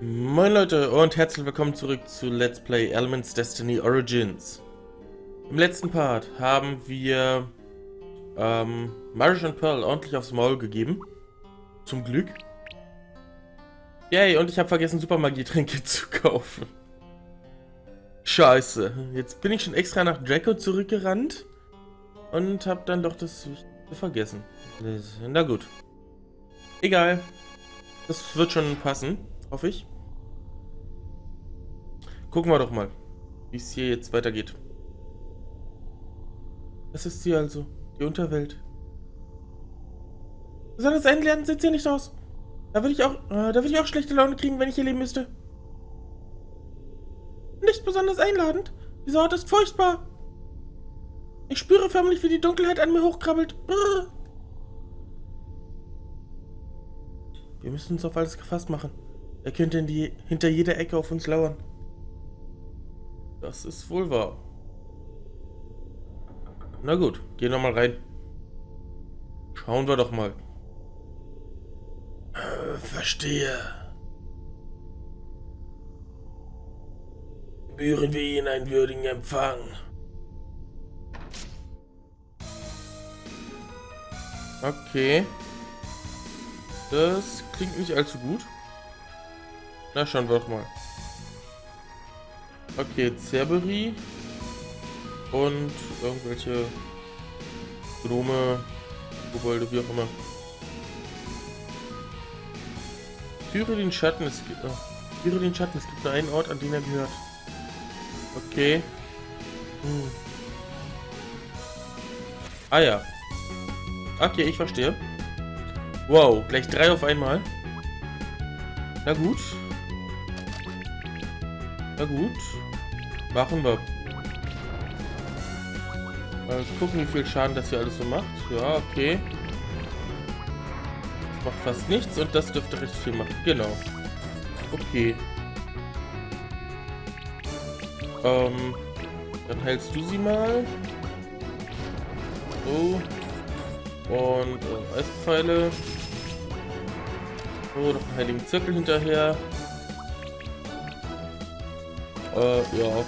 Moin Leute und herzlich willkommen zurück zu Let's Play Elements Destiny Origins. Im letzten Part haben wir ähm, Marish und Pearl ordentlich aufs Maul gegeben. Zum Glück. Yay, und ich habe vergessen Supermagie-Tränke zu kaufen. Scheiße. Jetzt bin ich schon extra nach Draco zurückgerannt und habe dann doch das vergessen. Na gut. Egal. Das wird schon passen. Hoffe ich. Gucken wir doch mal, wie es hier jetzt weitergeht. Das ist sie also, die Unterwelt. Besonders einladen sieht ja nicht aus. Da würde ich auch, äh, da würde ich auch schlechte Laune kriegen, wenn ich hier leben müsste. Nicht besonders einladend. Dieser Ort ist furchtbar. Ich spüre förmlich, wie die Dunkelheit an mir hochkrabbelt. Brrr. Wir müssen uns auf alles gefasst machen. Er könnte die, hinter jeder Ecke auf uns lauern. Das ist wohl wahr. Na gut, gehen wir mal rein. Schauen wir doch mal. Äh, verstehe. Gebühren wir Ihnen einen würdigen Empfang. Okay. Das klingt nicht allzu gut. Na, schauen wir doch mal. Okay, Cerberus und irgendwelche Gnome, Gebäude, wie auch immer. Führe den Schatten, es gibt, oh, führe den Schatten, es gibt nur einen Ort, an den er gehört. Okay. Hm. Ah ja. Okay, ich verstehe. Wow, gleich drei auf einmal. Na gut. Na gut. Machen wir. Mal gucken, wie viel Schaden das hier alles so macht. Ja, okay. Das macht fast nichts und das dürfte recht viel machen. Genau. Okay. Ähm, dann heilst du sie mal. So. Und äh, Eispfeile. So, noch einen heiligen Zirkel hinterher. Äh, ja.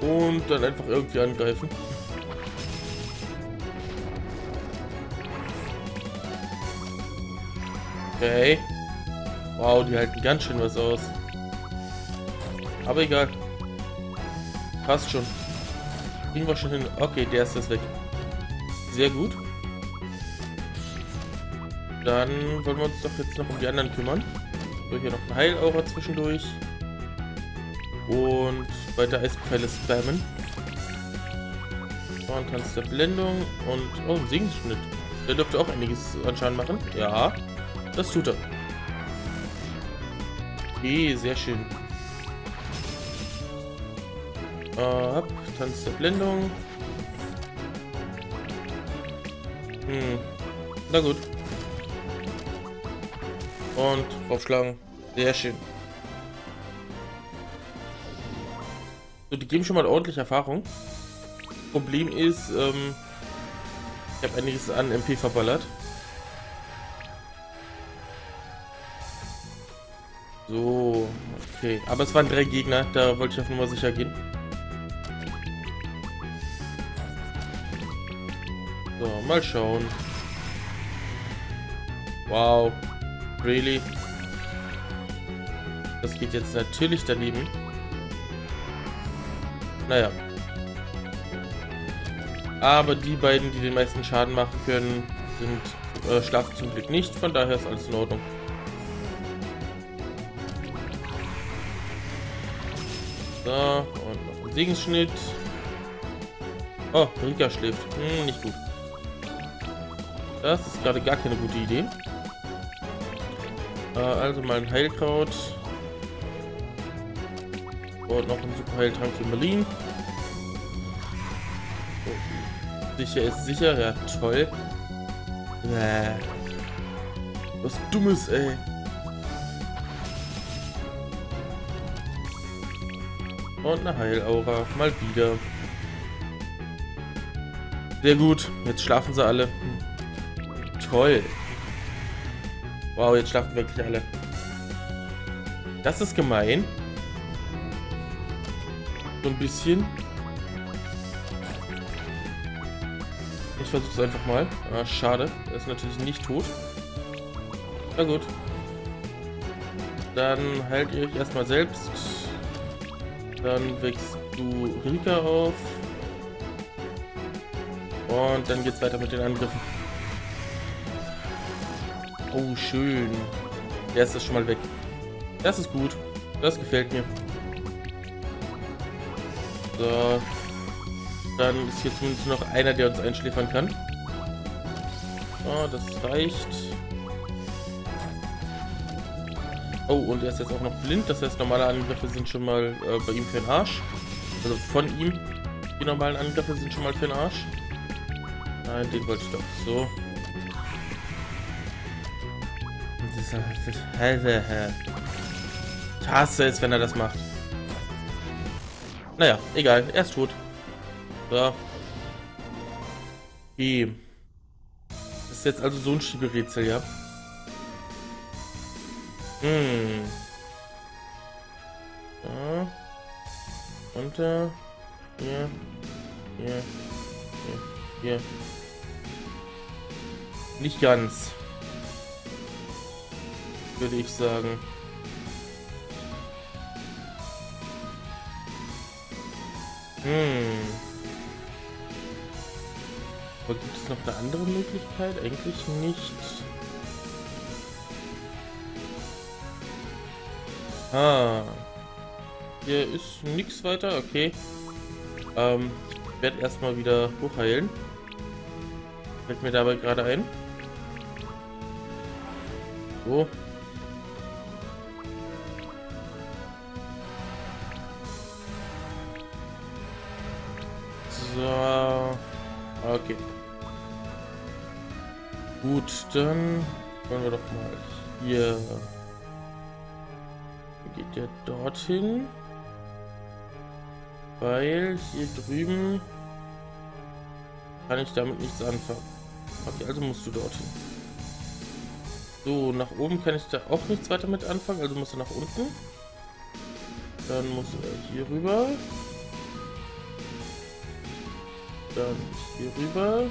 Und dann einfach irgendwie angreifen. Okay. Wow, die halten ganz schön was aus. Aber egal. Passt schon. Kriegen wir schon hin. Okay, der ist das weg. Sehr gut. Dann wollen wir uns doch jetzt noch um die anderen kümmern. So, hier noch ein Heilaura zwischendurch. Und weiter Eispfeile spammen. Ein Tanz der Blendung und... Oh, ein Segensschnitt. Der dürfte auch einiges anscheinend machen. Ja, das tut er. Okay, sehr schön. Äh, Tanz der Blendung. Hm. Na gut. Und aufschlagen. Sehr schön. So, die geben schon mal ordentlich Erfahrung. Problem ist, ähm, ich habe einiges an MP verballert. So, okay. Aber es waren drei Gegner, da wollte ich auf Nummer sicher gehen. So, mal schauen. Wow. Really? Das geht jetzt natürlich daneben. Naja. Aber die beiden, die den meisten Schaden machen können, sind äh, schlafen zum Glück nicht. Von daher ist alles in Ordnung. So, und noch ein Segensschnitt. Oh, Rika schläft. Hm, nicht gut. Das ist gerade gar keine gute Idee. Äh, also mal ein Heilkraut. Und noch ein super Heiltrank für Merlin. Oh. Sicher ist sicher, ja toll. Äh. Was Dummes, ey. Und eine Heilaura. Mal wieder. Sehr gut. Jetzt schlafen sie alle. Hm. Toll. Wow, jetzt schlafen wirklich alle. Das ist gemein. So ein bisschen. Ich versuche es einfach mal. Ah, schade. Er ist natürlich nicht tot. Na gut. Dann heilt ihr euch erstmal selbst. Dann wächst du Rika auf. Und dann geht's weiter mit den Angriffen. Oh, schön. Der ist das schon mal weg. Das ist gut. Das gefällt mir. So. Dann ist hier zumindest noch einer, der uns einschläfern kann. So, das reicht. Oh, und er ist jetzt auch noch blind. Das heißt, normale Angriffe sind schon mal äh, bei ihm für den Arsch. Also von ihm. Die normalen Angriffe sind schon mal für den Arsch. Nein, den wollte ich doch. So. Ich hasse es, wenn er das macht. Naja, egal. Er ist tot. So. Okay. Das ist jetzt also so ein Schieberätsel, ja? Hm. So. Runter. Hier. Hier. Hier. Hier. Nicht ganz. Würde ich sagen. Hm. Aber gibt es noch eine andere Möglichkeit? Eigentlich nicht. Ah. Hier ist nichts weiter, okay. Ähm, ich werde erstmal wieder hochheilen. Fällt mir dabei gerade ein. So. So. Okay. Gut, dann wollen wir doch mal hier. Geht der dorthin? Weil hier drüben kann ich damit nichts anfangen. Okay, also musst du dorthin. So, nach oben kann ich da auch nichts weiter mit anfangen, also musst du nach unten. Dann muss er hier rüber. Dann hier rüber.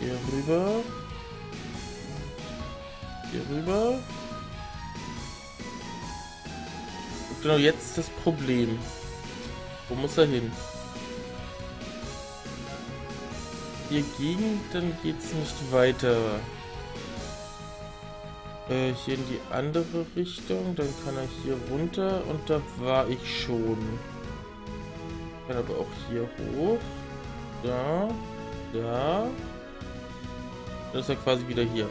Hier rüber. Hier rüber. Und genau jetzt das Problem. Wo muss er hin? Hier gegen, dann geht's nicht weiter. Äh, hier in die andere Richtung, dann kann er hier runter und da war ich schon. Kann aber auch hier hoch. Da. Da. Dann ist er quasi wieder hier.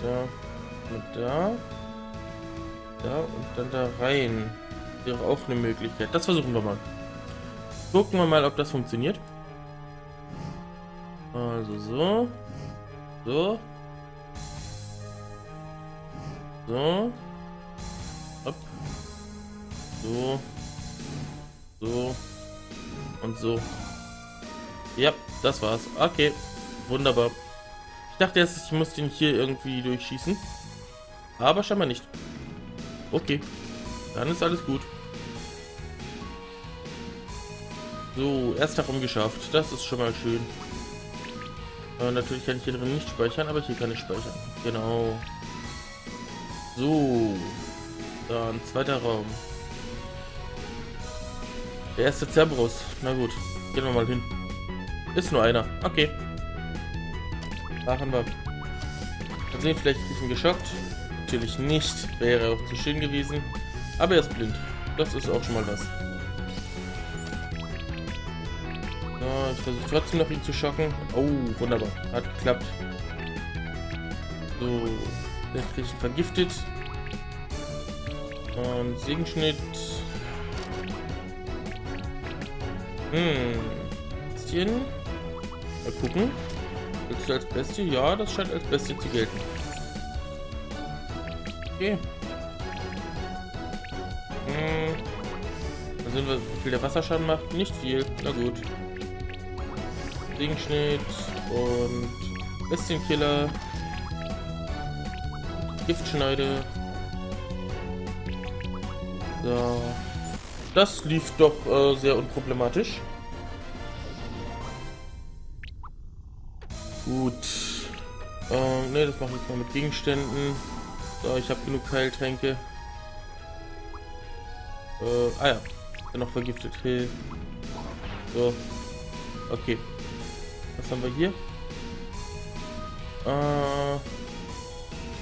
Da. Und da. Da und dann da rein. Wäre auch eine Möglichkeit. Das versuchen wir mal. Gucken wir mal, ob das funktioniert. Also so. So. So. So. So. Und so. Ja, das war's. Okay. Wunderbar. Ich dachte erst, ich muss den hier irgendwie durchschießen. Aber scheinbar nicht. Okay. Dann ist alles gut. So, erster Raum geschafft. Das ist schon mal schön. Äh, natürlich kann ich hier drin nicht speichern, aber hier kann ich speichern. Genau. So. Dann zweiter Raum. Der erste Cerberus. Na gut. Gehen wir mal hin. Ist nur einer. Okay. Machen wir. Mal sehen, vielleicht ist ihn geschockt. Natürlich nicht. Wäre auch zu schön gewesen. Aber er ist blind. Das ist auch schon mal was. So, ich versuche trotzdem noch ihn zu schocken. Oh, wunderbar. Hat geklappt. So, ich vergiftet. Und Segenschnitt. Hm. Bestien. Mal gucken. Willst du als Bestie? Ja, das scheint als Bestie zu gelten. Okay. Hm. Da sind wir, wie viel der Wasserschaden macht. Nicht viel. Na gut. Gegenschnitt und Bestienkiller. Giftschneide. So. Das lief doch äh, sehr unproblematisch. Gut. Ähm, ne, das mache ich jetzt mal mit Gegenständen. So, ich habe genug Heiltränke. Äh, ah ja. Bin noch vergiftet. Hey. So. Okay. Was haben wir hier? Äh.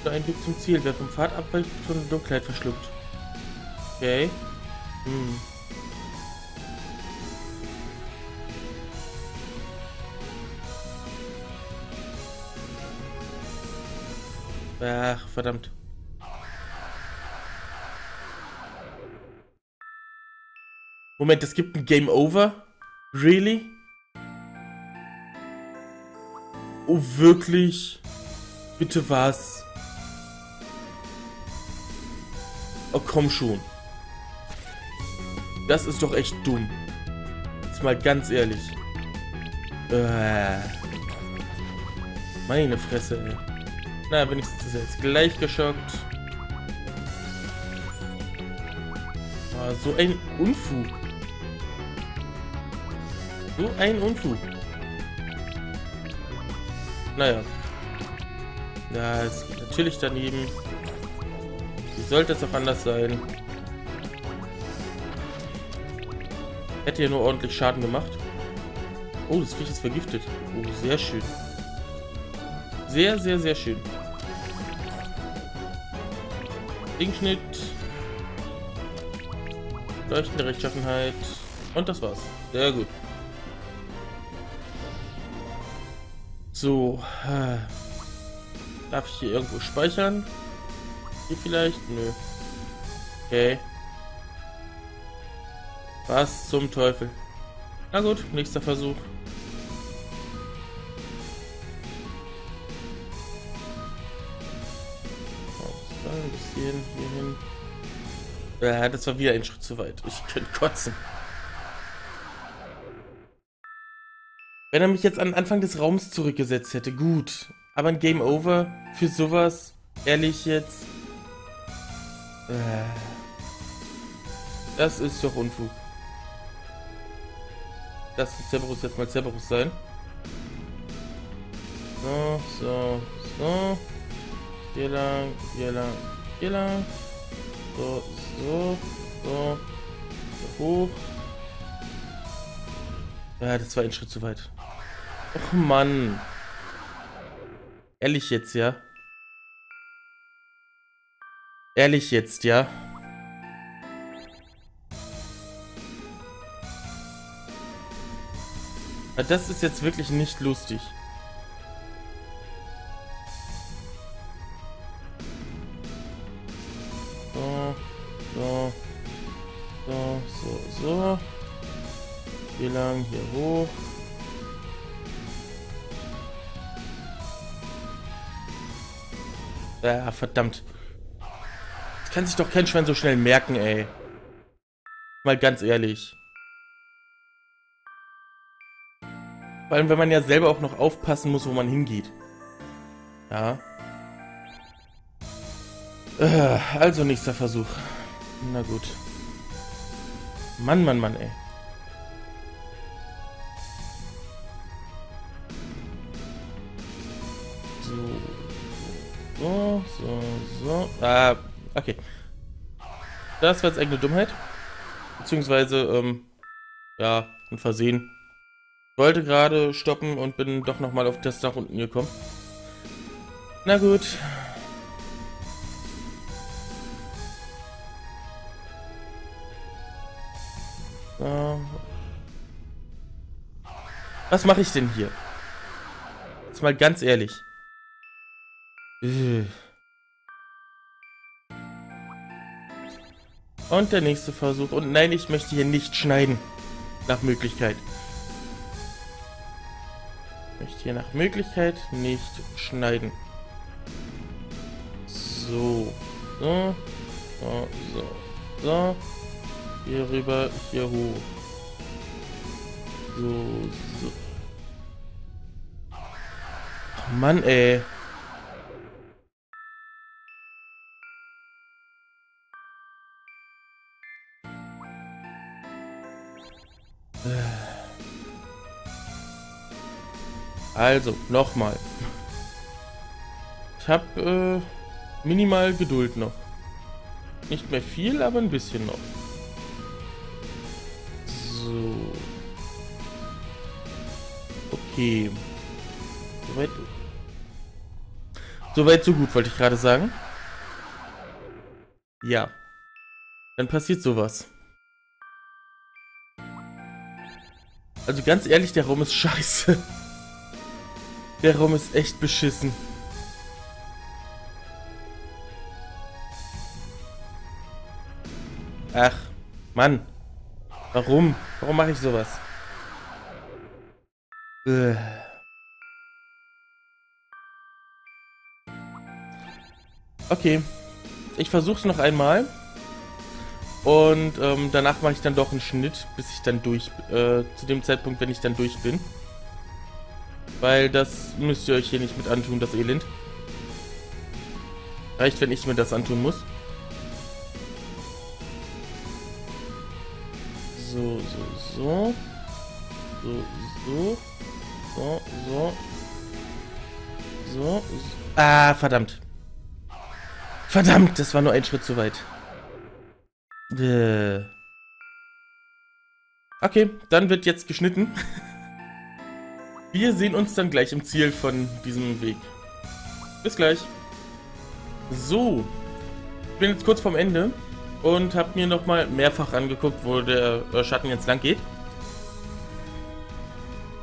Ein Weg zum Ziel. Wer vom Pfad abweicht, wird von der Dunkelheit verschluckt. Okay. Hm. Ach, verdammt. Moment, es gibt ein Game Over? Really? Oh, wirklich? Bitte was? Oh, komm schon. Das ist doch echt dumm. Jetzt mal ganz ehrlich. Äh. Meine Fresse, ey. Na, wenigstens ist er jetzt gleich geschockt. Oh, so ein Unfug. So ein Unfug. Naja. Ja, es geht natürlich daneben. Wie sollte es auch anders sein? Hätte ja nur ordentlich Schaden gemacht. Oh, das Viech ist vergiftet. Oh, sehr schön. Sehr, sehr, sehr schön. Dingschnitt. Leuchtende Rechtschaffenheit. Und das war's. Sehr gut. So. Äh, darf ich hier irgendwo speichern? Hier vielleicht? Nö. Okay. Was zum Teufel? Na gut, nächster Versuch. Ein bisschen hierhin. Ja, das war wieder ein Schritt zu weit. Ich könnte kotzen. Wenn er mich jetzt an Anfang des Raums zurückgesetzt hätte, gut. Aber ein Game Over für sowas, ehrlich jetzt. Äh, das ist doch Unfug. Das wird Cerberus jetzt mal Cerberus sein. So, so, so. Hier lang, hier lang, hier lang. So, so, so. so hoch. Ja, das war ein Schritt zu weit. Och Mann. Ehrlich jetzt, ja? Ehrlich jetzt, ja? Das ist jetzt wirklich nicht lustig. So, so, so, so, so. Hier lang, hier hoch. Ja, verdammt. Das kann sich doch kein Schwein so schnell merken, ey. Mal ganz ehrlich. Vor allem, wenn man ja selber auch noch aufpassen muss, wo man hingeht. Ja. Äh, also nächster Versuch. Na gut. Mann, Mann, Mann, ey. So. So, so, so. Ah, okay. Das war jetzt eine Dummheit. Beziehungsweise, ähm, ja, ein Versehen wollte gerade stoppen und bin doch nochmal auf das nach unten gekommen. Na gut. So. Was mache ich denn hier? Jetzt mal ganz ehrlich. Und der nächste Versuch. Und nein, ich möchte hier nicht schneiden. Nach Möglichkeit möchte hier nach Möglichkeit nicht schneiden. So. So. So. So. So. Hier rüber, hier hoch. So. So. Mann, ey. Also, nochmal. Ich habe äh, minimal Geduld noch. Nicht mehr viel, aber ein bisschen noch. So. Okay. Soweit. Soweit so gut, wollte ich gerade sagen. Ja. Dann passiert sowas. Also ganz ehrlich, der Raum ist scheiße. Der Raum ist echt beschissen. Ach, Mann. Warum? Warum mache ich sowas? Äh. Okay. Ich versuche es noch einmal. Und ähm, danach mache ich dann doch einen Schnitt, bis ich dann durch, äh, zu dem Zeitpunkt, wenn ich dann durch bin. Weil das müsst ihr euch hier nicht mit antun, das Elend. Reicht, wenn ich mir das antun muss. So, so, so. So, so. So, so. So, so. Ah, verdammt. Verdammt, das war nur ein Schritt zu weit. Äh. Okay, dann wird jetzt geschnitten. Wir sehen uns dann gleich im Ziel von diesem Weg. Bis gleich. So. Ich bin jetzt kurz vorm Ende und habe mir nochmal mehrfach angeguckt, wo der äh, Schatten jetzt lang geht.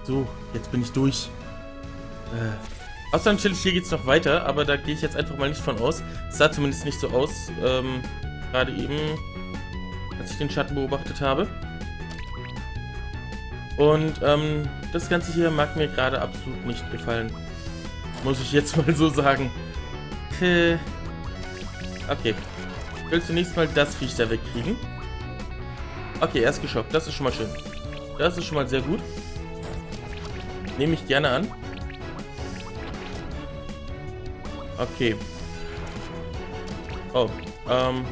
So, jetzt bin ich durch. Äh, außer natürlich hier geht es noch weiter, aber da gehe ich jetzt einfach mal nicht von aus. Es sah zumindest nicht so aus, ähm, gerade eben, als ich den Schatten beobachtet habe. Und ähm, das Ganze hier mag mir gerade absolut nicht gefallen. Muss ich jetzt mal so sagen. Okay. Ich will zunächst mal das Viech da wegkriegen. Okay, er ist geschockt. Das ist schon mal schön. Das ist schon mal sehr gut. Nehme ich gerne an. Okay. Oh, ähm.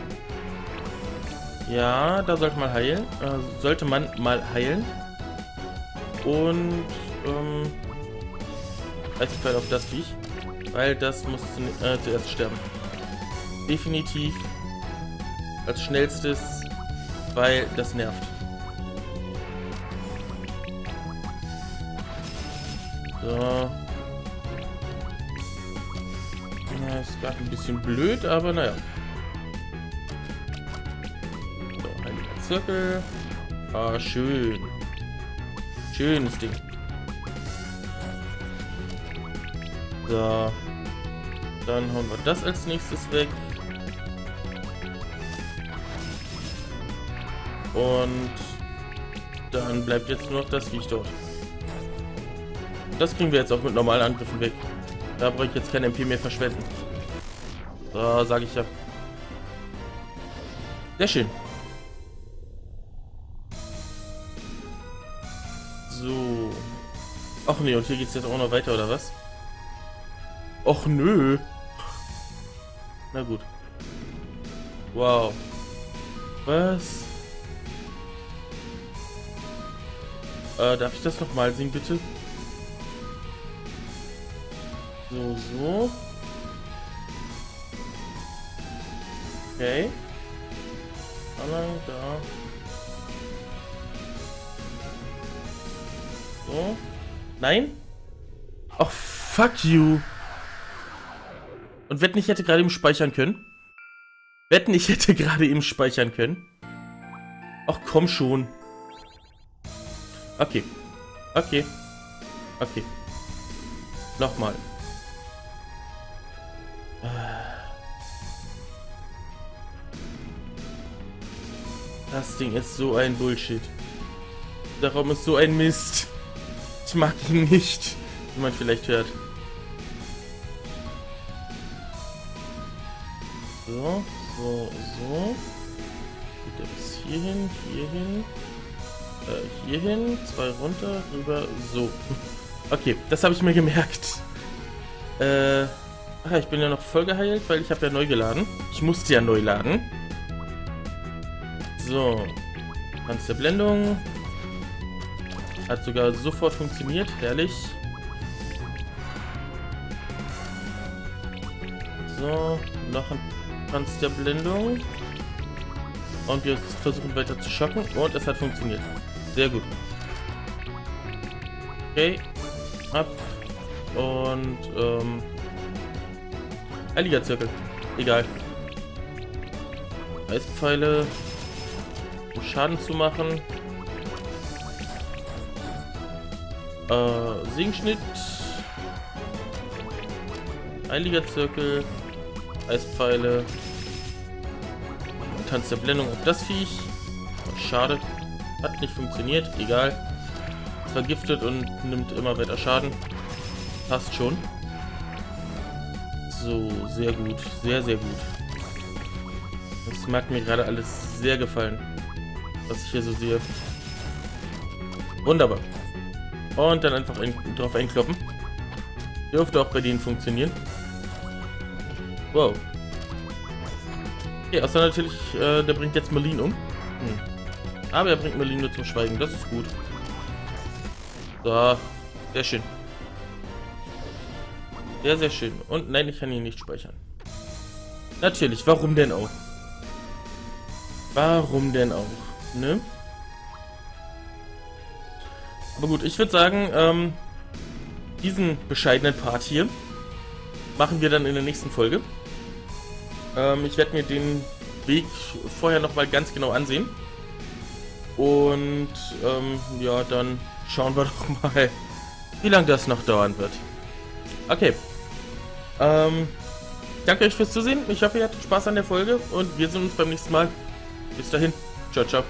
Ja, da sollte man heilen. Äh, sollte man mal heilen. Und, ähm, Eisfall auf das Viech. Weil das muss zu, äh, zuerst sterben. Definitiv als schnellstes, weil das nervt. So. Na, ist gerade ein bisschen blöd, aber naja. So, heiliger Zirkel. Ah, schön. Schönes Ding. So. Dann hauen wir das als nächstes weg. Und dann bleibt jetzt nur noch das Viech dort. Das kriegen wir jetzt auch mit normalen Angriffen weg. Da brauche ich jetzt kein MP mehr verschwenden. So, sage ich ja. Sehr schön. Ach nee, und hier geht's jetzt auch noch weiter, oder was? Och nö. Na gut. Wow. Was? Äh, darf ich das nochmal singen, bitte? So, so. Okay. Anlang, da. So. Nein? Ach, fuck you. Und wetten, ich hätte gerade eben speichern können? Wetten, ich hätte gerade eben speichern können? Ach, komm schon. Okay. Okay. Okay. Nochmal. Das Ding ist so ein Bullshit. Der Raum ist so ein Mist. Ich mag ihn nicht, wie man vielleicht hört. So, so, so. Geht er bis hierhin, hierhin, äh, hierhin, zwei runter, rüber, so. Okay, das habe ich mir gemerkt. Äh, ach, ich bin ja noch voll geheilt, weil ich habe ja neu geladen. Ich musste ja neu laden. So. Tanz der Blendung. Hat sogar sofort funktioniert. Herrlich. So, noch ein Tanz der Blendung. Und wir versuchen weiter zu schocken. Und es hat funktioniert. Sehr gut. Okay. Ab. Und, ähm... Heiliger Zirkel. Egal. Eispfeile. Um Schaden zu machen. Äh, Segenschnitt. Heiliger Zirkel. Eispfeile. Tanz der Blendung auf das Viech. Schade. Hat nicht funktioniert. Egal. Vergiftet und nimmt immer weiter Schaden. Passt schon. So, sehr gut. Sehr, sehr gut. Das mag mir gerade alles sehr gefallen. Was ich hier so sehe. Wunderbar. Und dann einfach ein, drauf einkloppen. Dürfte auch bei denen funktionieren. Wow. Okay, außer natürlich, äh, der bringt jetzt Merlin um. Hm. Aber er bringt Merlin nur zum Schweigen, das ist gut. So, sehr schön. Sehr, sehr schön. Und nein, ich kann ihn nicht speichern. Natürlich, warum denn auch? Warum denn auch? Ne? Aber gut, ich würde sagen, ähm, diesen bescheidenen Part hier machen wir dann in der nächsten Folge. Ähm, ich werde mir den Weg vorher nochmal ganz genau ansehen. Und ähm, ja, dann schauen wir doch mal, wie lange das noch dauern wird. Okay. Ähm, danke euch fürs Zusehen. Ich hoffe, ihr hattet Spaß an der Folge und wir sehen uns beim nächsten Mal. Bis dahin. Ciao, ciao.